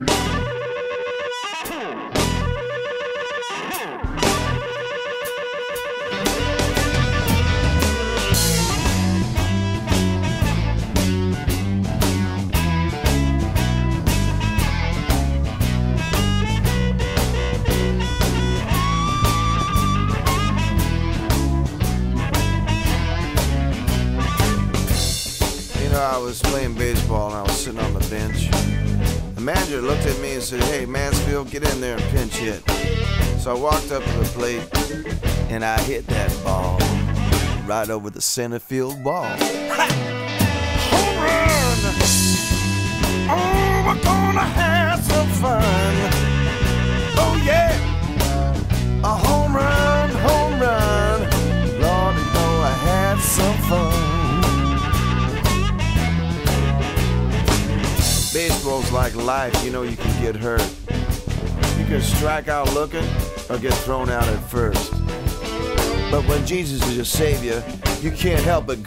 You know, I was playing baseball and I was sitting on the bench. Manager looked at me and said, Hey, Mansfield, get in there and pinch hit. So I walked up to the plate and I hit that ball right over the center field wall. Home run! Oh, we're gonna have Baseball's like life, you know you can get hurt. You can strike out looking or get thrown out at first. But when Jesus is your savior, you can't help but.